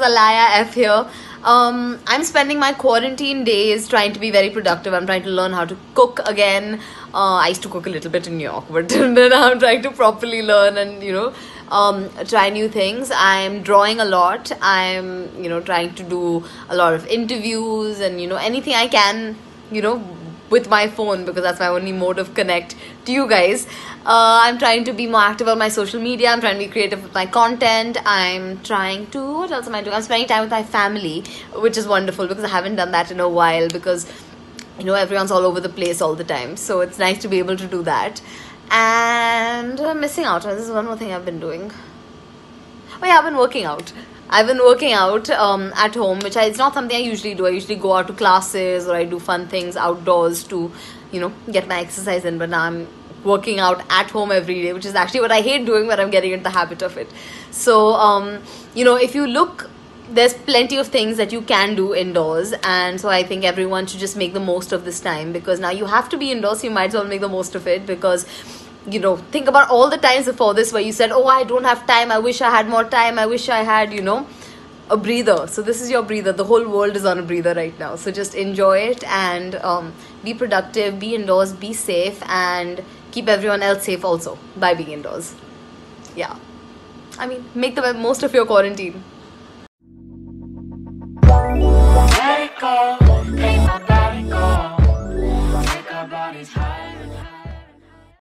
Alaya F here. Um, I'm spending my quarantine days trying to be very productive. I'm trying to learn how to cook again. Uh, I used to cook a little bit in New York, but then I'm trying to properly learn and you know um, try new things. I'm drawing a lot. I'm you know trying to do a lot of interviews and you know anything I can you know with my phone because that's my only mode of connect to you guys. Uh, I'm trying to be more active on my social media. I'm trying to be creative with my content. I'm trying to what else am I doing? I'm spending time with my family, which is wonderful because I haven't done that in a while because you know everyone's all over the place all the time. So it's nice to be able to do that. And I'm missing out. On this is one more thing I've been doing. Oh yeah, I've been working out. I've been working out um, at home, which I, it's not something I usually do. I usually go out to classes or I do fun things outdoors to, you know, get my exercise in. But now I'm working out at home every day, which is actually what I hate doing, but I'm getting into the habit of it. So, um, you know, if you look, there's plenty of things that you can do indoors, and so I think everyone should just make the most of this time because now you have to be indoors, so you might as well make the most of it because you know think about all the times before this where you said oh i don't have time. I wish i had more time. I wish i had you know a breather. So this is your breather. The whole world is on a breather right now. So just enjoy it and um, be productive be indoors be safe and keep everyone else safe also by being indoors. Yeah. I mean make the most of your quarantine